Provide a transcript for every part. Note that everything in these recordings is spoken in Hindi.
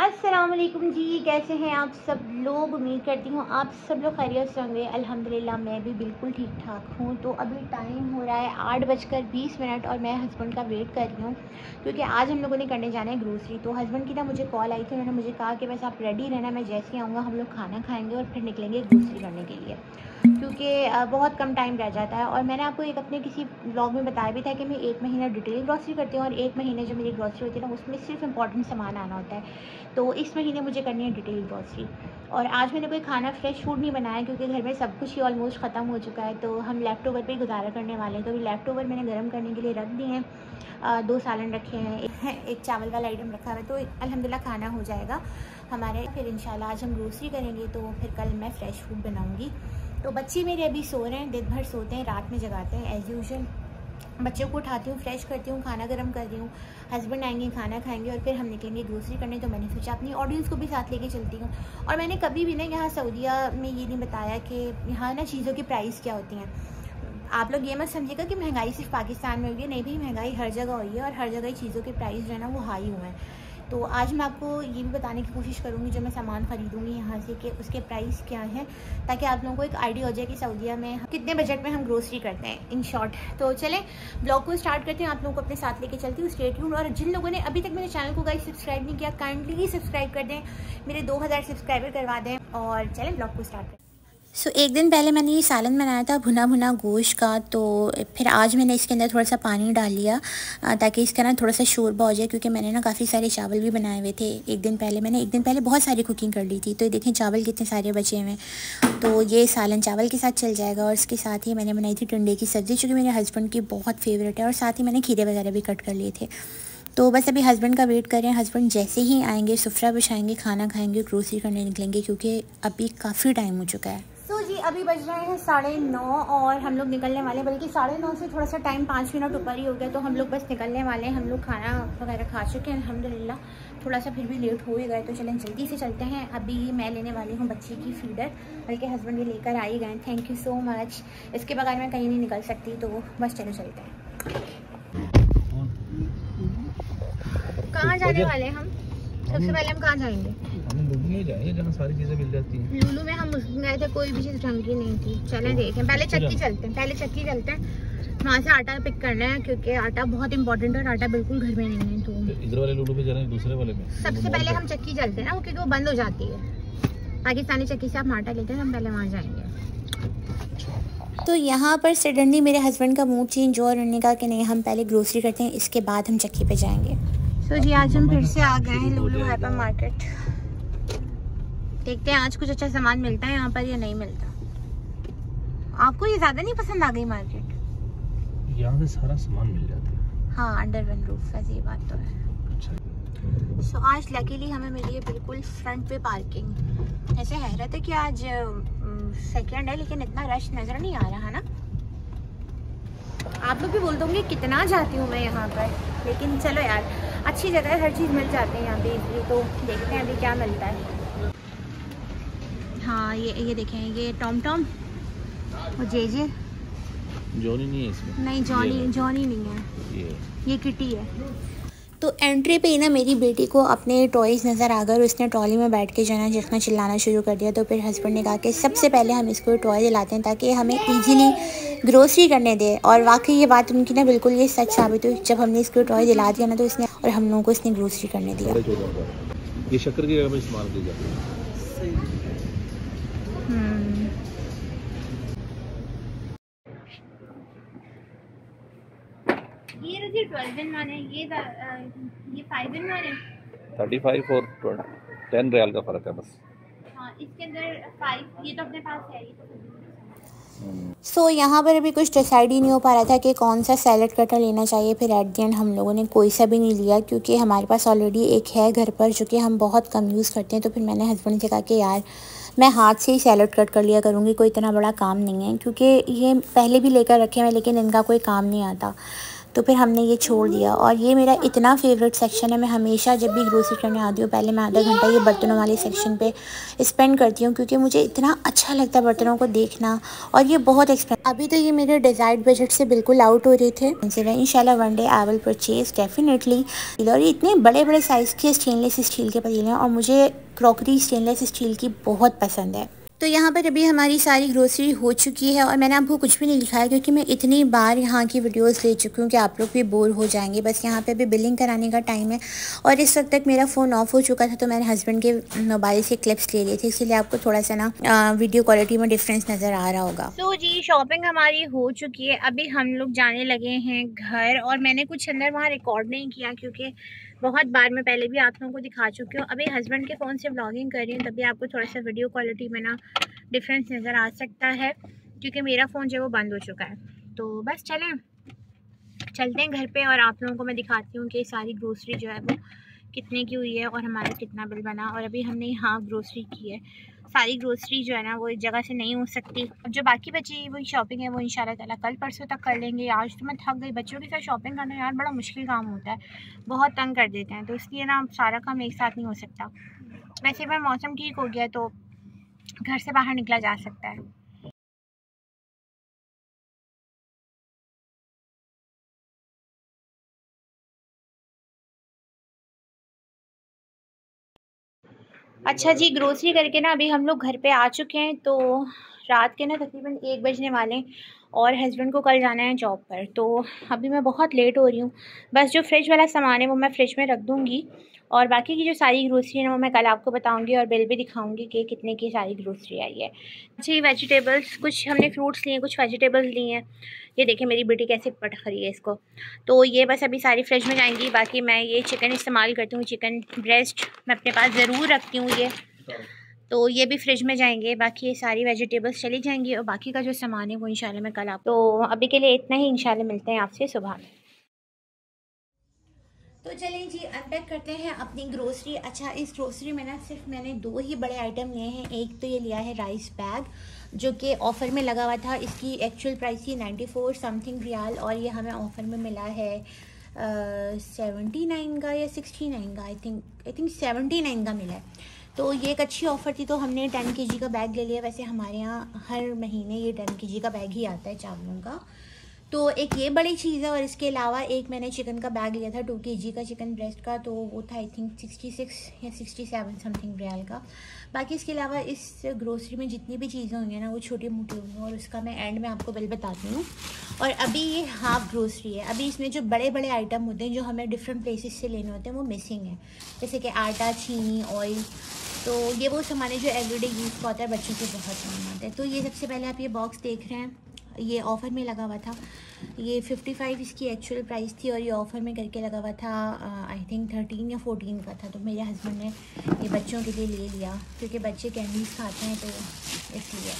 अस्सलाम वालेकुम जी, कैसे हैं आप सब लोग? उम्मीद करती हूँ आप सब लोग खैरियत से होंगे। अल्हम्दुलिल्लाह, मैं भी बिल्कुल ठीक ठाक हूँ। तो अभी टाइम हो रहा है आठ बजकर बीस मिनट और मैं हस्बैंड का वेट कर रही हूँ, क्योंकि आज हम लोगों ने करने जाना है ग्रोसरी तो हस्बैंड की ना मुझे कॉल आई थी, उन्होंने मुझे कहा कि बस आप रेडी रहना, मैं जैसे ही आऊँगा हम लोग खाना खाएँगे और फिर निकलेंगे ग्रोसरी करने के लिए। क्योंकि बहुत कम टाइम रह जाता है। और मैंने आपको एक अपने किसी ब्लॉग में बताया भी था कि मैं एक महीना डिटेल ग्रॉसरी करती हूँ और एक महीने जो मेरी ग्रॉसरी होती है ना उसमें सिर्फ़ इंपॉर्टेंट सामान आना होता है। तो इस महीने मुझे करनी है डिटेल ग्रॉसरी और आज मैंने कोई खाना फ्रेश फ़ूड नहीं बनाया क्योंकि घर में सब कुछ ही ऑलमोस्ट ख़त्म हो चुका है। तो हम लेफ़्ट ओवर पर गुजारा करने वाले हैं। तो अभी लेफ़्ट ओवर मैंने गर्म करने के लिए रख दिए हैं। दो सालन रखे हैं। एक, चावल वाला आइटम रखा हुआ है। तो अलहमदिल्ला खाना हो जाएगा। हमारे फिर इंशाल्लाह आज हम ग्रोसरी करेंगे तो फिर कल मैं फ़्रेश फ़ूड बनाऊँगी। तो बच्चे मेरे अभी सो रहे हैं, दिन भर सोते हैं, रात में जगाते हैं एज़ यूजल बच्चों को उठाती हूँ फ्रेश करती हूँ, खाना गर्म कर रही हूँ। हस्बैंड आएँगे, खाना खाएँगे और फिर हम निकलेंगे ग्रोसरी करने तो मैंने सोचा अपनी ऑडियंस को भी साथ लेके चलती हूँ। और मैंने कभी भी ना यहाँ सऊदिया में ये नहीं बताया कि यहाँ ना चीज़ों की प्राइस क्या होती हैं। आप लोग ये मत समझिएगा कि महँगाई सिर्फ़ पाकिस्तान में हुई है, नहीं भी महँगाई हर जगह हुई है और हर जगह चीज़ों के प्राइस जो है ना वो हाई हुए हैं। तो आज मैं आपको ये भी बताने की कोशिश करूँगी, जो मैं सामान ख़रीदूँगी यहाँ से कि उसके प्राइस क्या हैं, ताकि आप लोगों को एक आइडिया हो जाए कि सऊदीया में कितने बजट में हम ग्रोसरी करते हैं इन शॉर्ट तो चलें ब्लॉग को स्टार्ट करते हैं, आप लोगों को अपने साथ लेके चलती हूँ स्टेट और जिन लोगों ने अभी तक मेरे चैनल को गाइस सब्सक्राइब नहीं किया काइंडली सब्सक्राइब कर दें, मेरे दो हज़ार सब्सक्राइबर करवा दें, और चलें ब्लॉग को स्टार्ट करें सो so, एक दिन पहले मैंने ये सालन बनाया था भुना भुना गोश्त का तो फिर आज मैंने इसके अंदर थोड़ा सा पानी डाल लिया ताकि इसका ना थोड़ा सा शोरबा हो जाए क्योंकि मैंने ना काफ़ी सारे चावल भी बनाए हुए थे एक दिन पहले। मैंने एक दिन पहले बहुत सारी कुकिंग कर ली थी तो देखें चावल कितने सारे बचे हुए हैं। तो ये सालन चावल के साथ चल जाएगा और इसके साथ ही मैंने बनाई थी टंडे की सब्ज़ी चूँकि मेरे हस्बैंड की बहुत फेवरेट है और साथ ही मैंने खीरे वगैरह भी कट कर लिए थे। तो बस अभी हस्बैंड का वेट कर रहे हैं हस्बैंड जैसे ही आएँगे सुफरा बिछाएँगे खाना खाएँगे ग्रोसरी करने निकलेंगे क्योंकि अभी काफ़ी टाइम हो चुका है। अभी बज रहे हैं साढ़े नौ और हम लोग निकलने वाले हैं बल्कि साढ़े नौ से थोड़ा सा टाइम पाँच मिनट ऊपर ही हो गया तो हम लोग बस निकलने वाले हैं। हम लोग खाना वगैरह खा चुके हैं अलहमदिल्ला थोड़ा सा फिर भी लेट हो ही गए तो चलें जल्दी से चलते हैं। अभी मैं लेने वाली हूँ बच्ची की फीडर बल्कि हस्बैंड ये लेकर आ ही। गए थैंक यू सो मच इसके बगैर मैं कहीं नहीं निकल सकती तो बस चलो चलते हैं। कहाँ जाने वाले हम? सबसे पहले हम कहाँ जाएँगे? लुलू में जाएँगे जहाँ सारी चीज़ें मिल जाती हैं। लुलू में हम गए थे कोई भी चीज़ ढंग की नहीं थी। चलें देखें पहले चक्की चलते हैं पहले चक्की चलते हैं। वहाँ से आटा पिक करना है क्योंकि आटा बहुत इंपॉर्टेंट है और आटा बिल्कुल घर में नहीं है तो इधर वाले लुलू पे जाना है दूसरे वाले में सबसे पहले हम चक्की चलते हैं ना क्योंकि वो बंद हो जाती है। पाकिस्तानी चक्की से आप आटा लेते हैं हम पहले वहाँ जाएँगे। तो यहाँ पर सडनली मेरे हस्बैंड का मूड चेंज हुआ और उन्होंने कहा कि नहीं हम पहले ग्रोसरी करते हैं इसके बाद हम चक्की पे जाएँगे। तो जी आज हम फिर से आ गए हैं लुलू हाइपर मार्केट देखते हैं आज कुछ अच्छा सामान मिलता है यहाँ पर या नहीं मिलता। आपको ये ज़्यादा नहीं पसंद आ गई मार्केट यहाँ से सारा सामान मिल जाता है। हाँ अंडर वन रूफ वैसे ये बात तो है। अच्छा। सो so, आज लकीली हमें मिली है बिल्कुल फ्रंट पे पार्किंग ऐसे हैरत है कि आज सेकंड है लेकिन इतना रश नज़र नहीं आ रहा है ना? आप लोग भी बोल दोगे कितना जाती हूँ मैं यहाँ पर? लेकिन चलो यार अच्छी जगह है हर चीज़ मिल जाती है यहाँ पे इसलिए तो देखते हैं अभी क्या मिलता है। हाँ ये ये देखें ये टॉम टॉम और जे जे। जॉनी नहीं है इसमें। नहीं जॉनी जॉनी नहीं है। ये ये किटी है। तो एंट्री पे ही ना मेरी बेटी को अपने टॉयज़ नज़र आ गए उसने ट्रॉली में बैठ के जो है ना जितना चिल्लाना शुरू कर दिया तो फिर हस्बैंड ने कहा कि सबसे पहले हम इसको टॉय दिलाते हैं ताकि हमें इजीली ग्रोसरी करने दे। और वाकई ये बात उनकी ना बिल्कुल ये सच साबित हुई। जब हमने इसको टॉय दिला दिया ना तो इसने और हम लोगों को इसने ग्रोसरी करने दिया। ये शक्कर की जगह में इस्तेमाल की जाती है। ये रज़ी 12 इन वन है ये ये 5 इन वन है। 35 और 10 रियाल का फ़र्क है बस। हाँ इसके अंदर 5 ये तो अपने पास है ये तो सो so, यहाँ पर अभी कुछ डिसाइड ही नहीं हो पा रहा था कि कौन सा सैलड कटर लेना चाहिए। फिर एट दी एंड हम लोगों ने कोई सा भी नहीं लिया क्योंकि हमारे पास ऑलरेडी एक है घर पर जो कि हम बहुत कम यूज़ करते हैं। तो फिर मैंने हस्बैंड से कहा कि यार मैं हाथ से ही सैलड कट कर लिया करूँगी कोई इतना बड़ा काम नहीं है। क्योंकि ये पहले भी लेकर रखे हुए लेकिन इनका कोई काम नहीं आता। तो फिर हमने ये छोड़ दिया। और ये मेरा इतना फेवरेट सेक्शन है, मैं हमेशा जब भी ग्रोसरी करने आती हूँ, पहले मैं आधा घंटा ये बर्तनों वाले सेक्शन पे स्पेंड करती हूँ, क्योंकि मुझे इतना अच्छा लगता है बर्तनों को देखना। और ये बहुत एक्सपेंस अभी तो ये मेरे डिज़ाइड बजट से बिल्कुल आउट हो रहे थे। इन शाला one day I will purchase definitely और इतने बड़े बड़े साइज़ के स्टेनलेस स्टील के पतीले हैं, और मुझे क्रॉकरी स्टेनलेस स्टील की बहुत पसंद है। तो यहाँ पर अभी हमारी सारी ग्रोसरी हो चुकी है और मैंने आपको कुछ भी नहीं लिखा है क्योंकि मैं इतनी बार यहाँ की वीडियोस ले चुकी हूँ कि आप लोग भी बोर हो जाएँगे। बस यहाँ पे अभी बिलिंग कराने का टाइम है और इस वक्त तक मेरा फ़ोन ऑफ़ हो चुका था तो मैंने हस्बैंड के मोबाइल से क्लिप्स ले लिए थे, इसीलिए आपको थोड़ा सा ना वीडियो क्वालिटी में डिफरेंस नज़र आ रहा होगा। तो जी शॉपिंग हमारी हो चुकी है। अभी हम लोग जाने लगे हैं घर और मैंने कुछ अंदर वहाँ रिकॉर्ड नहीं किया क्योंकि बहुत बार मैं पहले भी आप लोगों को दिखा चुकी हूँ। अभी हस्बैंड के फ़ोन से ब्लॉगिंग कर रही हूँ, तभी आपको थोड़ा सा वीडियो क्वालिटी में ना डिफरेंस नज़र आ सकता है, क्योंकि मेरा फ़ोन जो है वो बंद हो चुका है। तो बस चलें, चलते हैं घर पे और आप लोगों को मैं दिखाती हूँ कि सारी ग्रोसरी जो है वो कितने की हुई है और हमारा कितना बिल बना और अभी हमने यहाँ ग्रोसरी की है। सारी ग्रोसरी जो है ना वो एक जगह से नहीं हो सकती। अब जो बाकी बची वही शॉपिंग है, वो इन ताला कल परसों तक कर लेंगे। आज तो मैं थक गई, बच्चों के साथ शॉपिंग करना यार बड़ा मुश्किल काम होता है। बहुत तंग कर देते हैं तो इसलिए ना सारा काम एक साथ नहीं हो सकता। वैसे मैं मौसम ठीक हो गया तो घर से बाहर निकला जा सकता है। अच्छा जी ग्रोसरी करके ना अभी हम लोग घर पे आ चुके हैं तो रात के ना तकरीबन एक बजने वाले हैं। और हस्बैंड को कल जाना है जॉब पर। तो अभी मैं बहुत लेट हो रही हूँ। बस जो फ्रिज वाला सामान है वो मैं फ्रिज में रख दूँगी और बाकी की जो सारी ग्रोसरी है वो मैं कल आपको बताऊँगी और बिल भी दिखाऊँगी कि कितने की सारी ग्रोसरी आई है। जी वेजिटेबल्स कुछ हमने फ्रूट्स लिए, कुछ वेजिटेबल्स लिए हैं। ये देखें मेरी बेटी कैसे पट रही है इसको। तो ये बस अभी सारी फ्रिज में जाएँगी, बाकी मैं ये चिकन इस्तेमाल करती हूँ चिकन ब्रेस्ट मैं अपने पास ज़रूर रखती हूँ ये। तो ये भी फ्रिज में जाएँगे बाकी ये सारी वेजिटेबल्स चली जाएँगी और बाकी का जो सामान है वो इंशाल्लाह मैं कल आप तो अभी के लिए इतना ही इंशाल्लाह मिलते हैं आपसे सुबह में। तो चलें जी अनपैक करते हैं अपनी ग्रोसरी अच्छा इस ग्रोसरी में ना सिर्फ़ मैंने दो ही बड़े आइटम लिए हैं। एक तो ये लिया है राइस बैग जो कि ऑफ़र में लगा हुआ था। इसकी एक्चुअल प्राइस थी नाइन्टी फोर समथिंग रियाल और ये हमें ऑफ़र में मिला है सेवेंटी नाइन का या सिक्सटी नाइन का? I think I think seventy nine का मिला है। तो ये एक अच्छी ऑफ़र थी तो हमने टेन के का बैग ले लिया। वैसे हमारे यहाँ हर महीने ये टेन के का बैग ही आता है चावलों का। तो एक ये बड़ी चीज़ है और इसके अलावा एक मैंने चिकन का बैग लिया था, टू के जी का चिकन ब्रेस्ट का तो वो था आई थिंक सिक्सटी सिक्स या सिक्सटी सेवन समथिंग रियाल का। बाकी इसके अलावा इस ग्रोसरी में जितनी भी चीज़ें होंगी ना, वो छोटी मोटी होंगी और उसका मैं एंड में आपको बिल बताती हूँ। और अभी ये हाफ़ ग्रोसरी है। अभी इसमें जो बड़े बड़े आइटम होते हैं, जो हमें डिफरेंट प्लेसेस से लेने होते हैं, वो मिसिंग है। जैसे कि आटा, चीनी ऑयल तो ये वो सामान है जो एवरीडे यूज़ का होता है, बच्चों के बहुत काम आते हैं। तो ये सबसे पहले आप ये बॉक्स देख रहे हैं। ये ऑफ़र में लगा हुआ था। ये 55 इसकी एक्चुअल प्राइस थी और ये ऑफ़र में करके लगा हुआ था आई थिंक 13 या 14 का था तो मेरे हस्बैंड ने ये बच्चों के लिए ले लिया, क्योंकि बच्चे कैंडीज़ खाते हैं तो इसलिए।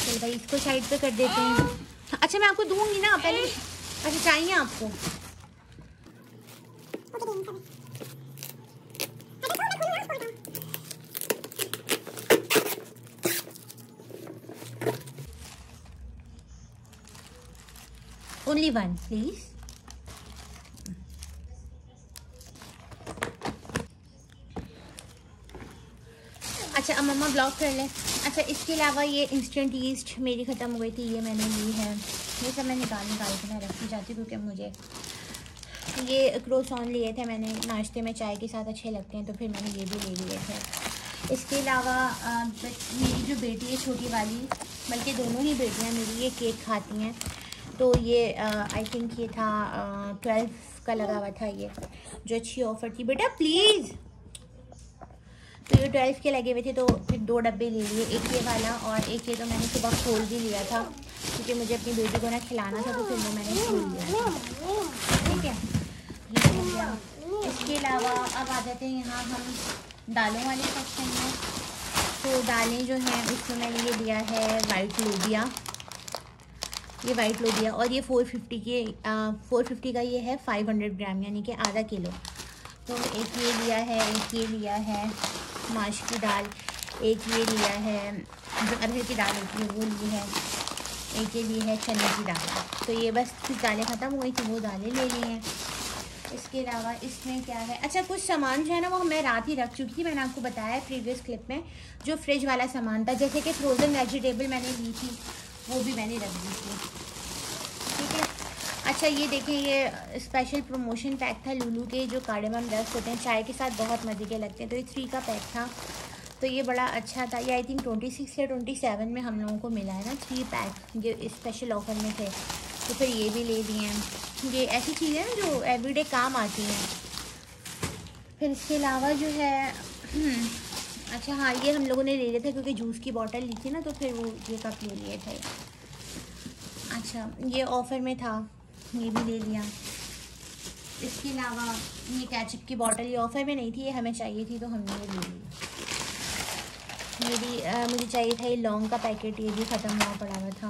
चलो भाई, इसको साइड पर कर देते हैं। अच्छा मैं आपको दूँगी ना, पहले अच्छा चाहिए आपको? One, please. अच्छा अब मम्मा ब्लॉक कर लें। अच्छा इसके अलावा ये इंस्टेंट ईस्ट मेरी ख़त्म हो गई थी ये मैंने ली है। ये सब मैं निकाल निकाल के मैं रखती जाती हूँ क्योंकि मुझे ये क्रोसॉन लिए थे मैंने नाश्ते में चाय के साथ अच्छे लगते हैं तो फिर मैंने ये भी ले लिए थे। इसके अलावा मेरी जो बेटी है छोटी वाली बल्कि दोनों ही बेटियाँ मेरी ये केक खाती हैं। तो ये आई थिंक ये था ट्वेल्व का लगा हुआ था ये, जो अच्छी ऑफ़र थी। बेटा प्लीज़ तो ये ट्वेल्व के लगे हुए थे तो फिर दो डब्बे ले लिए, एक ये वाला और एक ये तो मैंने सुबह खोल भी लिया था, क्योंकि मुझे अपनी बेटी को ना खिलाना था तो फिर वो मैंने खोल लिया ठीक है? इसके अलावा अब आ जाते हैं यहाँ, हम दालों वाले सेक्शन में। तो दालें जो हैं, उसमें मैंने ये लिया है वाइट लोबिया। ये वाइट लोबिया और ये फ़ोर फिफ्टी के फ़ोर फिफ्टी का ये है फाइव हंड्रेड ग्राम यानी कि आधा किलो। तो एक ये लिया है, एक ये लिया है, माश की दाल, एक ये लिया है जो अरहर की दाल होती है, वो ली है, एक ये लिए है चने की दाल। तो ये बस कुछ दालें ख़त्म हो गई थी, वो दालें ले ली हैं। इसके अलावा इसमें क्या है? अच्छा कुछ सामान जो है ना, वो मैं रात ही रख चुकी थी, मैंने आपको बताया प्रीवियस क्लिप में, जो फ्रिज वाला सामान था, जैसे कि फ्रोज़न वेजिटेबल मैंने ली थी। वो भी मैंने रख दी थी। ठीक है? अच्छा ये देखें, ये स्पेशल प्रमोशन पैक था लुलू के, जो कार्डेमम डस्ट होते हैं, चाय के साथ बहुत मज़े के लगते हैं। तो ये थ्री का पैक था। तो ये बड़ा अच्छा था। ये आई थिंक ट्वेंटी सिक्स या ट्वेंटी सेवन में हम लोगों को मिला है ना थ्री पैक जो स्पेशल ऑफ़र में थे। तो फिर ये भी ले दिए हैं। ये ऐसी चीज़ें हैं जो एवरीडे काम आती हैं। फिर इसके अलावा जो है अच्छा हाँ ये हम लोगों ने ले लिया था क्योंकि जूस की बॉटल ली थी ना तो फिर वो ये कप ले लिए थे। अच्छा ये ऑफ़र में था ये भी ले लिया। इसके अलावा ये कैचअप की बॉटल ये ऑफ़र में नहीं थी ये हमें चाहिए थी तो हमने ये ले ली। ये भी आ, मुझे चाहिए था ये लौंग का पैकेट ये भी ख़त्म हुआ पड़ा हुआ था।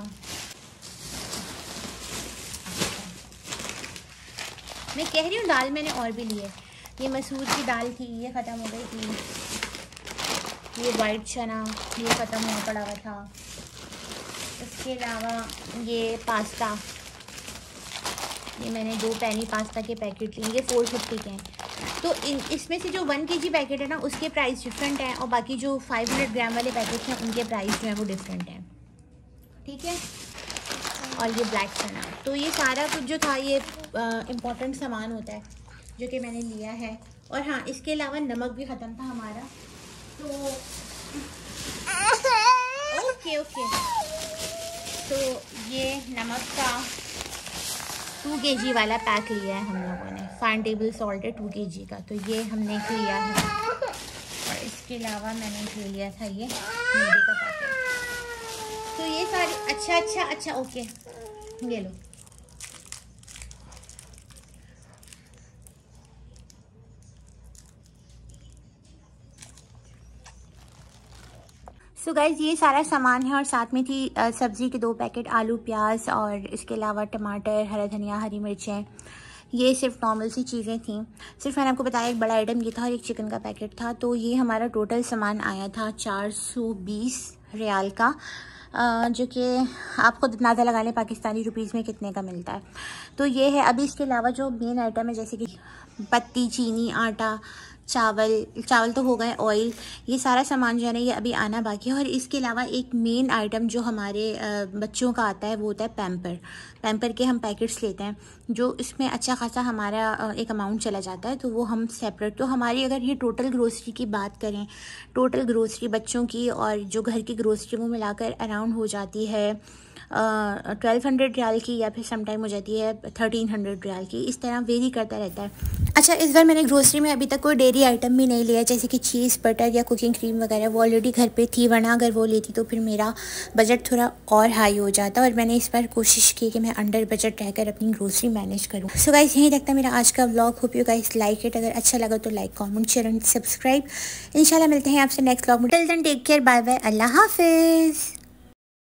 मैं कह रही हूँ दाल मैंने और भी लिए ये मसूर की दाल थी ये ख़त्म हो गई थी। ये वाइट चना ये ख़त्म हुआ पड़ा हुआ था। इसके अलावा ये पास्ता ये मैंने दो पैनी पास्ता के पैकेट लिए, ये फोर फिफ्टी के हैं। तो इन, इसमें से जो वन के जी पैकेट है ना, उसके प्राइस डिफरेंट हैं और बाकी जो फाइव हंड्रेड ग्राम वाले पैकेट हैं, उनके प्राइस जो हैं वो डिफरेंट हैं। ठीक है? और ये ब्लैक चना तो ये सारा कुछ जो था, ये इम्पोर्टेंट सामान होता है, जो कि मैंने लिया है। और हाँ इसके अलावा नमक भी ख़त्म था हमारा। तो ओके ओके तो ये नमक का टू के जी वाला पैक लिया है हम लोगों ने। फाइन टेबल सॉल्ट है टू के जी का। तो ये हमने लिया है। और इसके अलावा मैंने ले लिया था ये का पैकेट तो ये सारी अच्छा अच्छा अच्छा ओके ले लो। सो so गाइज़ ये सारा सामान है और साथ में थी सब्ज़ी के दो पैकेट आलू प्याज और इसके अलावा टमाटर, हरा धनिया, हरी मिर्चें। ये सिर्फ़ नॉर्मल सी चीज़ें थी। सिर्फ़ मैंने आपको बताया, एक बड़ा आइटम ये था और एक चिकन का पैकेट था। तो ये हमारा टोटल सामान आया था चार सौ बीस रियाल का जो कि आप खुद अंदाज़ा लगा लें पाकिस्तानी रुपीज़ में कितने का मिलता है। तो ये है। अभी इसके अलावा जो मेन आइटम है, जैसे कि पत्ती, चीनी, आटा चावल चावल तो हो गए ऑयल ये सारा सामान जो है ना ये अभी आना बाकी है। और इसके अलावा एक मेन आइटम जो हमारे बच्चों का आता है, वो होता है पैम्पर पैम्पर के हम पैकेट्स लेते हैं, जो इसमें अच्छा खासा हमारा एक अमाउंट चला जाता है तो वो हम सेपरेट तो हमारी अगर ये टोटल ग्रोसरी की बात करें टोटल ग्रोसरी बच्चों की और जो घर की ग्रोसरी वो मिलाकर अराउंड हो जाती है। ट्वेल्व हंड्रेड रियाल की या फिर समटाइम हो जाती है थर्टीन हंड्रेड रियाल की। इस तरह वेरी करता रहता है। अच्छा इस बार मैंने ग्रोसरी में अभी तक कोई डेयरी आइटम भी नहीं लिया, जैसे कि चीज़ बटर या कुकिंग क्रीम वगैरह, वो ऑलरेडी घर पे थी। वरना अगर वो लेती तो फिर मेरा बजट थोड़ा और हाई हो जाता और मैंने इस बार कोशिश की कि मैं अंडर बजट रहकर अपनी ग्रोसरी मैनेज करूँ। सो गाइज़ यहीं था मेरा आज का blog hope you guys like it अगर अच्छा लगा तो like comment share and subscribe इंशाल्लाह मिलते हैं आपसे नेक्स्ट ब्लॉग में। टेक केयर बाय बाय अल्लाह हाफिज़।